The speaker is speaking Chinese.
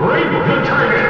Bring the targets!